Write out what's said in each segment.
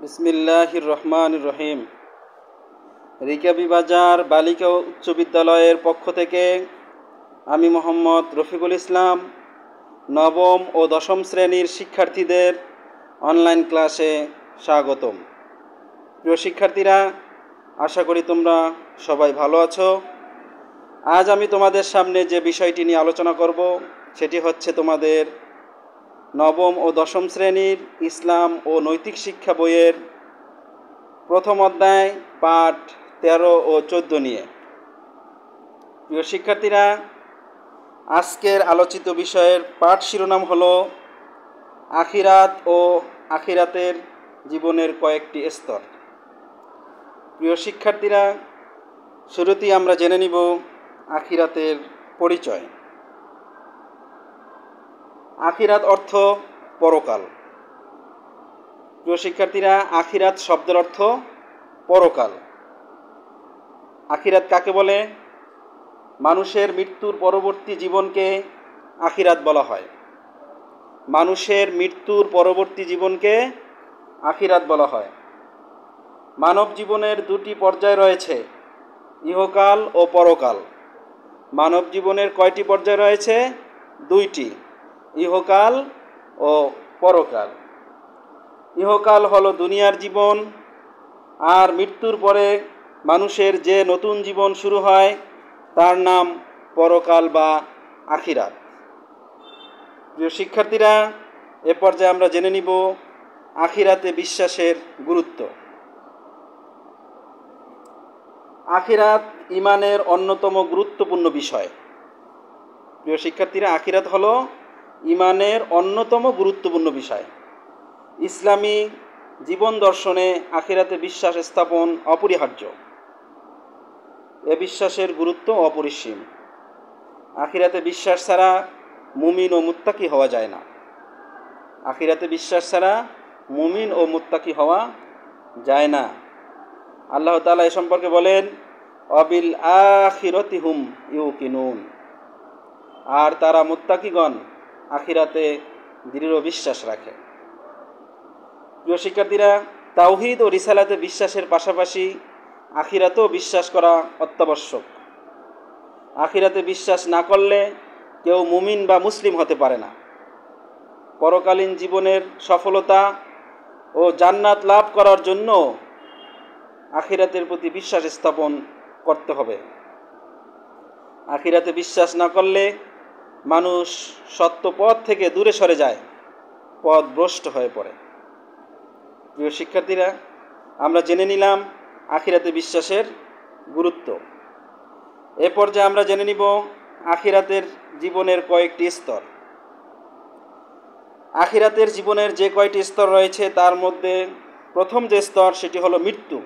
বিসমিল্লাহির রহমান রহিম রিকাবি বাজার বালিকা উচ্চ বিদ্যালয়ের পক্ষ থেকে আমি মোহাম্মদ রফিকুল ইসলাম, নবম ও দশম শ্রেণির শিক্ষার্থীদের অনলাইন ক্লাসে স্বাগতম। প্রিয় শিক্ষার্থীরা, আশা করি তোমরা সবাই ভালো আছো। আজ আমি তোমাদের সামনে যে বিষয়টি নিয়ে আলোচনা করব, সেটি হচ্ছে তোমাদের নবম ও দশম শ্রেণির ইসলাম ও নৈতিক শিক্ষা বইয়ের প্রথম অধ্যায়, পাঠ তেরো ও চোদ্দ নিয়ে। প্রিয় শিক্ষার্থীরা, আজকের আলোচিত বিষয়ের পাঠ শিরোনাম হল আখিরাত ও আখিরাতের জীবনের কয়েকটি স্তর। প্রিয় শিক্ষার্থীরা, শুরুতেই আমরা জেনে নিব আখিরাতের পরিচয়। আখিরাত অর্থ পরকাল। প্রিয় শিক্ষার্থীরা, আখিরাত শব্দের অর্থ পরকাল। আখিরাত কাকে বলে? মানুষের মৃত্যুর পরবর্তী জীবনকে আখিরাত বলা হয়। মানুষের মৃত্যুর পরবর্তী জীবনকে আখিরাত বলা হয়। মানব জীবনের দুটি পর্যায় রয়েছে, ইহকাল ও পরকাল। মানব জীবনের কয়টি পর্যায় রয়েছে? দুইটি। ইহকাল ও পরকাল। ইহকাল হলো দুনিয়ার জীবন, আর মৃত্যুর পরে মানুষের যে নতুন জীবন শুরু হয়, তার নাম পরকাল বা আখিরাত। প্রিয় শিক্ষার্থীরা, এ পর্যায়ে আমরা জেনে নিব আখিরাতে বিশ্বাসের গুরুত্ব। আখিরাত ইমানের অন্যতম গুরুত্বপূর্ণ বিষয়। প্রিয় শিক্ষার্থীরা, আখিরাত হলো ইমানের অন্যতম গুরুত্বপূর্ণ বিষয়। ইসলামী জীবন দর্শনে আখিরাতে বিশ্বাস স্থাপন অপরিহার্য। এ বিশ্বাসের গুরুত্ব অপরিসীম। আখিরাতে বিশ্বাস ছাড়া মুমিন ও মুত্তাকি হওয়া যায় না। আখিরাতে বিশ্বাস ছাড়া মুমিন ও মুত্তাকি হওয়া যায় না। আল্লাহ তালা এ সম্পর্কে বলেন, অবিল আখিরতি হুম ইউ কিনুন আর তারা মুত্তাকিগণ আখিরাতে দৃঢ় বিশ্বাস রাখে। প্রিয় শিক্ষার্থীরা, তাওহিদ ও রিসালাতে বিশ্বাসের পাশাপাশি আখিরাতেও বিশ্বাস করা অত্যাবশ্যক। আখিরাতে বিশ্বাস না করলে কেউ মুমিন বা মুসলিম হতে পারে না। পরকালীন জীবনের সফলতা ও জান্নাত লাভ করার জন্য আখিরাতের প্রতি বিশ্বাস স্থাপন করতে হবে। আখিরাতে বিশ্বাস না করলে মানুষ সত্য পথ থেকে দূরে সরে যায়, পথ ভ্রষ্ট হয়ে পড়ে। প্রিয় শিক্ষার্থীরা, আমরা জেনে নিলাম আখিরাতে বিশ্বাসের গুরুত্ব। এ পর্যায়ে আমরা জেনে নিব আখিরাতের জীবনের কয়েকটি স্তর। আখিরাতের জীবনের যে কয়টি স্তর রয়েছে, তার মধ্যে প্রথম যে স্তর, সেটি হলো মৃত্যু।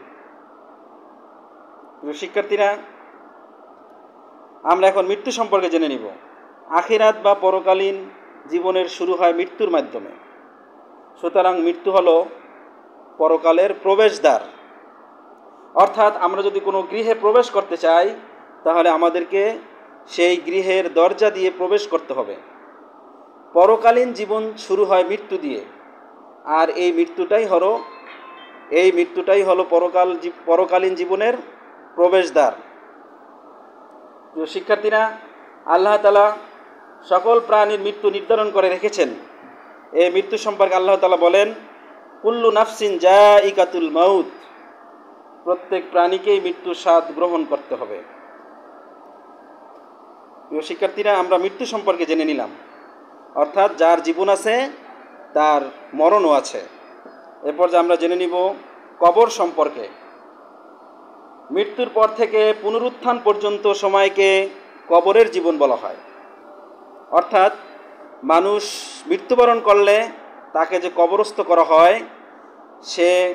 শিক্ষার্থীরা, আমরা এখন মৃত্যু সম্পর্কে জেনে নিব। আখিরাত বা পরকালীন জীবনের শুরু হয় মৃত্যুর মাধ্যমে। সুতরাং মৃত্যু হল পরকালের প্রবেশদ্বার। অর্থাৎ আমরা যদি কোনো গৃহে প্রবেশ করতে চাই, তাহলে আমাদেরকে সেই গৃহের দরজা দিয়ে প্রবেশ করতে হবে। পরকালীন জীবন শুরু হয় মৃত্যু দিয়ে। আর এই মৃত্যুটাই হলো, এই মৃত্যুটাই হলো পরকাল পরকালীন জীবনের প্রবেশদ্বার। শিক্ষার্থীরা, আল্লাহ তালা সকল প্রাণীর মৃত্যু নির্ধারণ করে রেখেছেন। এই মৃত্যু সম্পর্কে আল্লাহ তালা বলেন, কুল্লু নাফসিন জা ইকাতুল মাউত। প্রত্যেক প্রাণীকেই মৃত্যুর স্বাদ গ্রহণ করতে হবে। শিক্ষার্থীরা, আমরা মৃত্যু সম্পর্কে জেনে নিলাম। অর্থাৎ যার জীবন আছে, তার মরণও আছে। এরপর যে আমরা জেনে নিব কবর সম্পর্কে। মৃত্যুর পর থেকে পুনরুত্থান পর্যন্ত সময়কে কবরের জীবন বলা হয়। অর্থাৎ মানুষ মৃত্যুবরণ করলে তাকে যে কবরস্থ করা হয়, সে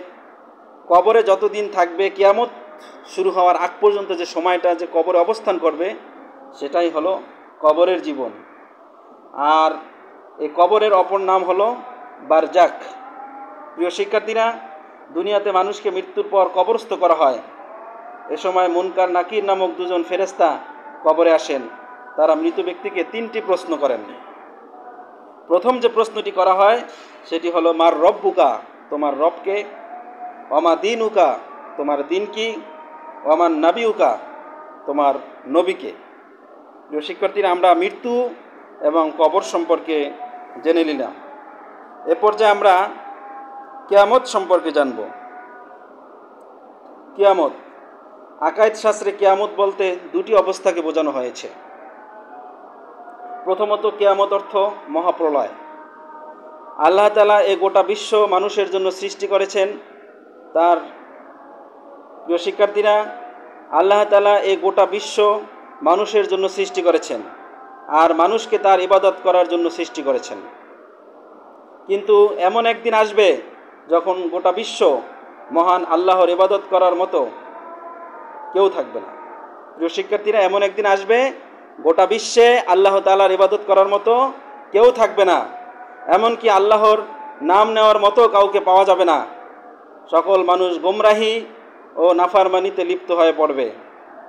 কবরে যতদিন থাকবে, কিয়ামত শুরু হওয়ার আগ পর্যন্ত যে সময়টা, যে কবরে অবস্থান করবে, সেটাই হলো কবরের জীবন। আর এই কবরের অপর নাম হলো বারজাক। প্রিয় শিক্ষার্থীরা, দুনিয়াতে মানুষকে মৃত্যুর পর কবরস্থ করা হয়। এ সময় মুনকার নাকির নামক দুজন ফেরেস্তা কবরে আসেন। তারা মৃত ব্যক্তিকে তিনটি প্রশ্ন করেন। প্রথম যে প্রশ্নটি করা হয়, সেটি হলো, মার রব বুকা? তোমার রবকে। অমা দিন উকা? তোমার দিন কি অমান নাবি উকা? তোমার নবীকে। প্রিয় শিক্ষার্থীরা, আমরা মৃত্যু এবং কবর সম্পর্কে জেনে নিলাম। এ পর্যায়ে আমরা কেয়ামত সম্পর্কে জানব। কেয়ামত আকায়েত শাস্ত্রে কেয়ামত বলতে দুটি অবস্থাকে বোঝানো হয়েছে। প্রথমত কেয়ামত অর্থ মহাপ্রলয়। আল্লাহ তালা এ গোটা বিশ্ব মানুষের জন্য সৃষ্টি করেছেন। তার প্রিয় শিক্ষার্থীরা, আল্লাহ তালা এ গোটা বিশ্ব মানুষের জন্য সৃষ্টি করেছেন আর মানুষকে তার ইবাদত করার জন্য সৃষ্টি করেছেন। কিন্তু এমন একদিন আসবে যখন গোটা বিশ্ব মহান আল্লাহর ইবাদত করার মতো কেউ থাকবে না। প্রিয় শিক্ষার্থীরা, এমন একদিন আসবে গোটা বিশ্বে আল্লাহ তালার ইবাদত করার মতো কেউ থাকবে না। এমনকি আল্লাহর নাম নেওয়ার মতো কাউকে পাওয়া যাবে না। সকল মানুষ গোমরাহি ও নাফারমানিতে লিপ্ত হয়ে পড়বে।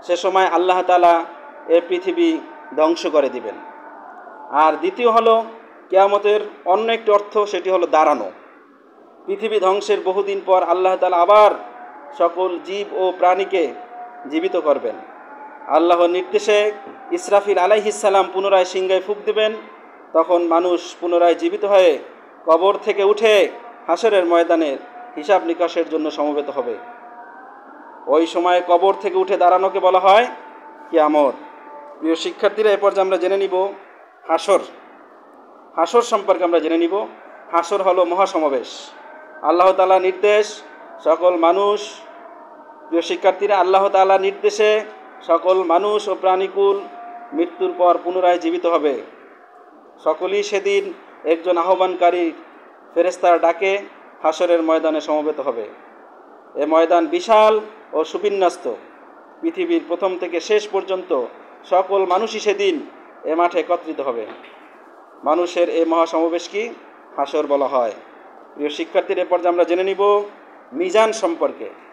সে সময় আল্লাহ তালা এ পৃথিবী ধ্বংস করে দিবেন। আর দ্বিতীয় হলো কেয়ামতের অন্য একটি অর্থ, সেটি হলো দাঁড়ানো। পৃথিবী ধ্বংসের বহুদিন পর আল্লাহ তালা আবার সকল জীব ও প্রাণীকে জীবিত করবেন। আল্লাহর নির্দেশে ইসরাফিল আলাইহিসাল্লাম পুনরায় সিংহায় ফুক দেবেন, তখন মানুষ পুনরায় জীবিত হয়ে কবর থেকে উঠে হাসরের ময়দানের হিসাব নিকাশের জন্য সমবেত হবে। ওই সময় কবর থেকে উঠে দাঁড়ানোকে বলা হয় কিয়ামত। প্রিয় শিক্ষার্থীরা এরপর যে আমরা জেনে নিব হাসর। হাসর সম্পর্কে আমরা জেনে নিব। হাসর হলো মহাসমাবেশ। আল্লাহ তালা নির্দেশ, সকল মানুষ, প্রিয় শিক্ষার্থীরা, আল্লাহ তালা নির্দেশে সকল মানুষ ও প্রাণীকুল মৃত্যুর পর পুনরায় জীবিত হবে। সকলেই সেদিন একজন আহ্বানকারী ফেরেস্তার ডাকে হাসরের ময়দানে সমবেত হবে। এ ময়দান বিশাল ও সুবিন্যস্ত। পৃথিবীর প্রথম থেকে শেষ পর্যন্ত সকল মানুষই সেদিন এ মাঠে একত্রিত হবে। মানুষের এই মহাসমাবেশ কি? হাসর বলা হয়। প্রিয় শিক্ষার্থীর এ পর্যায়ে আমরা জেনে নিব মিজান সম্পর্কে।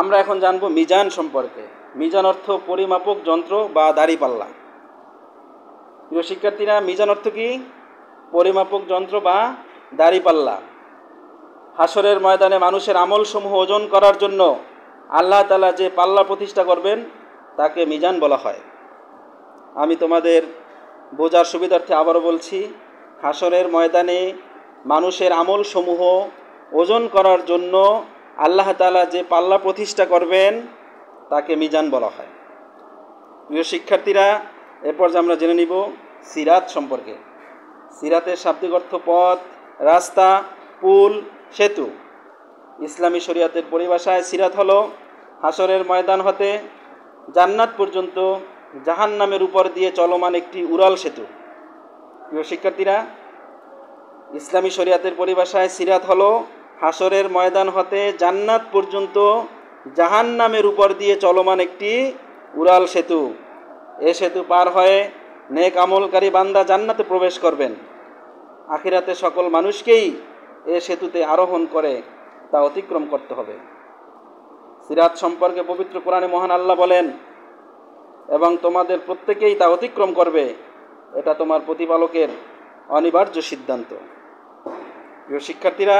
আমরা এখন জানব মিজান সম্পর্কে। মিজান অর্থ পরিমাপক যন্ত্র বা দাড়িপাল্লা প্রিয় শিক্ষার্থীরা, মিজান অর্থ কি? পরিমাপক যন্ত্র বা দাড়িপাল্লা হাসরের ময়দানে মানুষের আমলসমূহ ওজন করার জন্য আল্লাহ তালা যে পাল্লা প্রতিষ্ঠা করবেন, তাকে মিজান বলা হয়। আমি তোমাদের বোঝার সুবিধার্থে আবারও বলছি হাসরের ময়দানে মানুষের আমলসমূহ ওজন করার জন্য আল্লাহ তালা যে পাল্লা প্রতিষ্ঠা করবেন, তাকে মিজান বলা হয়। প্রিয় শিক্ষার্থীরা, এরপর যে আমরা জেনে নিব সিরাত সম্পর্কে। সিরাতের শাব্দিক অর্থ পথ, রাস্তা, পুল, সেতু। ইসলামী শরিয়াতের পরিভাষায় সিরাত হলো হাসরের ময়দান হতে জান্নাত পর্যন্ত জাহান নামের উপর দিয়ে চলমান একটি উড়াল সেতু। প্রিয় শিক্ষার্থীরা, ইসলামী শরিয়াতের পরিভাষায় সিরাত হলো হাসরের ময়দান হতে জান্নাত পর্যন্ত জাহান নামের উপর দিয়ে চলমান একটি উড়াল সেতু। এ সেতু পার হয়ে নেক আমলকারী বান্দা জান্নাতে প্রবেশ করবেন। আখিরাতে সকল মানুষকেই এ সেতুতে আরোহণ করে, তা অতিক্রম করতে হবে। সিরাত সম্পর্কে পবিত্র কোরআনে মহান আল্লাহ বলেন, এবং তোমাদের প্রত্যেকেই তা অতিক্রম করবে। এটা তোমার প্রতিপালকের অনিবার্য সিদ্ধান্ত। প্রিয় শিক্ষার্থীরা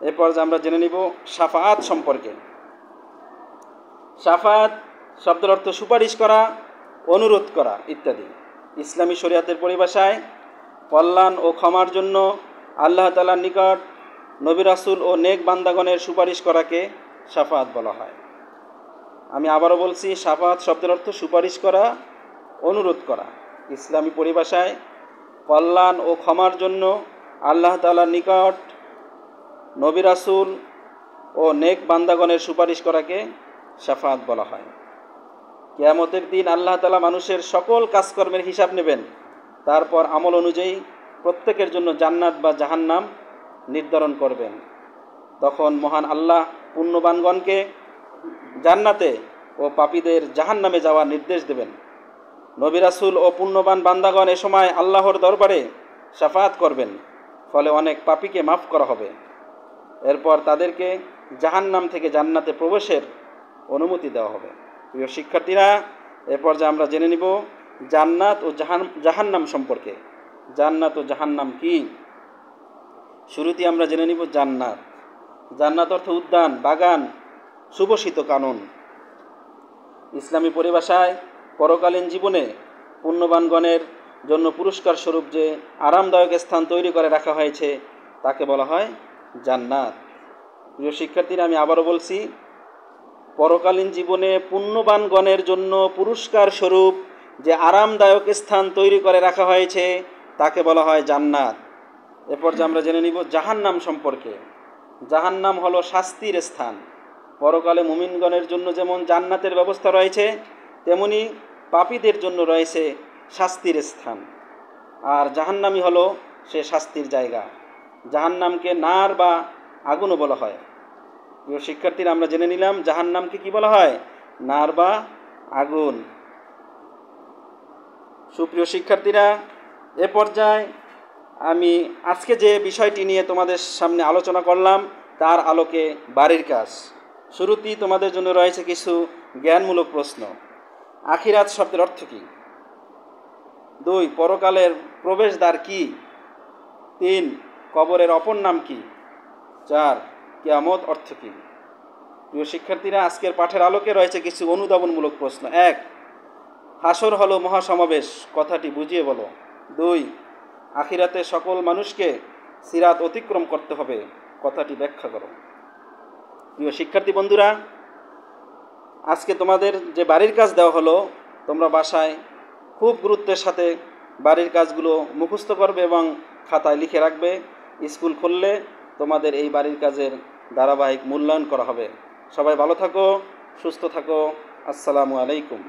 এরপর আমরা জেনে নিব সাফাত সম্পর্কে। সাফাত শব্দের অর্থ সুপারিশ করা, অনুরোধ করা ইত্যাদি। ইসলামী শরিয়াতের পরিভাষায় কল্যাণ ও ক্ষমার জন্য আল্লাহ তালার নিকট নবী রাসুল ও নেক বান্দাগণের সুপারিশ করাকে সাফাত বলা হয়। আমি আবারও বলছি সাফাত শব্দের অর্থ সুপারিশ করা, অনুরোধ করা। ইসলামী পরিভাষায় কল্যাণ ও ক্ষমার জন্য আল্লাহ তালার নিকট নবী রাসুল ও নেক বান্দাগণের সুপারিশ করাকে সাফাত বলা হয়। কেয়ামতের দিন আল্লাহ তালা মানুষের সকল কাজকর্মের হিসাব নেবেন। তারপর আমল অনুযায়ী প্রত্যেকের জন্য জান্নাত বা জাহান্নাম নির্ধারণ করবেন। তখন মহান আল্লাহ পুণ্যবানগণকে জান্নাতে ও পাপীদের জাহান্নামে যাওয়ার নির্দেশ দেবেন। নবিরাসুল ও পুণ্যবান বান্দাগণ এ সময় আল্লাহর দরবারে সাফাত করবেন, ফলে অনেক পাপীকে মাফ করা হবে। এরপর তাদেরকে জাহান্নাম থেকে জান্নাতে প্রবেশের অনুমতি দেওয়া হবে। প্রিয় শিক্ষার্থীরা, এরপর যে আমরা জেনে নিব জান্নাত ও জাহান, জাহান্নাম সম্পর্কে। জান্নাত ও জাহান্নাম কি? শুরুতে আমরা জেনে নিব জান্নাত। জান্নাত অর্থ উদ্যান, বাগান সুবসিত কানন। ইসলামী পরিভাষায় পরকালীন জীবনে পুণ্যবানগণের জন্য পুরস্কার স্বরূপ যে আরামদায়ক স্থান তৈরি করে রাখা হয়েছে, তাকে বলা হয় জান্নাত। প্রিয় শিক্ষার্থীরা, আমি আবারও বলছি, পরকালীন জীবনে পুণ্যবানগণের জন্য পুরস্কার স্বরূপ যে আরামদায়ক স্থান তৈরি করে রাখা হয়েছে, তাকে বলা হয় জান্নাত। এরপর যে আমরা জেনে নিব জাহান্নাম সম্পর্কে। জাহান্নাম হলো শাস্তির স্থান। পরকালে মুমিনগণের জন্য যেমন জান্নাতের ব্যবস্থা রয়েছে, তেমনি পাপীদের জন্য রয়েছে শাস্তির স্থান। আর জাহান্নামই হলো সে শাস্তির জায়গা। জাহান্নামকে নার বা আগুনও বলা হয়। প্রিয় শিক্ষার্থীরা, আমরা জেনে নিলাম জাহান্নামকে কি বলা হয়? নার বা আগুন। সুপ্রিয় শিক্ষার্থীরা, এ পর্যায়ে আমি আজকে যে বিষয়টি নিয়ে তোমাদের সামনে আলোচনা করলাম, তার আলোকে বাড়ির কাজ। শুরুতেই তোমাদের জন্য রয়েছে কিছু জ্ঞানমূলক প্রশ্ন। আখিরাত শব্দের অর্থ কী? দুই, পরকালের প্রবেশদ্বার কী? তিন কবরের অপর নাম কি? চার, কেয়ামত অর্থ কী? প্রিয় শিক্ষার্থীরা, আজকের পাঠের আলোকে রয়েছে কিছু অনুধাবনমূলক প্রশ্ন। এক, হাসর হলো মহাসমাবেশ, কথাটি বুঝিয়ে বলো। দুই, আখিরাতে সকল মানুষকে সিরাত অতিক্রম করতে হবে, কথাটি ব্যাখ্যা করো। প্রিয় শিক্ষার্থী বন্ধুরা, আজকে তোমাদের যে বাড়ির কাজ দেওয়া হলো, তোমরা বাসায় খুব গুরুত্বের সাথে বাড়ির কাজগুলো মুখস্থ করবে এবং খাতায় লিখে রাখবে। স্কুল খুললে তোমাদের এই বাড়ির কাজের ধারাবাহিক মূল্যায়ন করা হবে। সবাই ভালো থাকো, সুস্থ থাকো। আসসালামু আলাইকুম।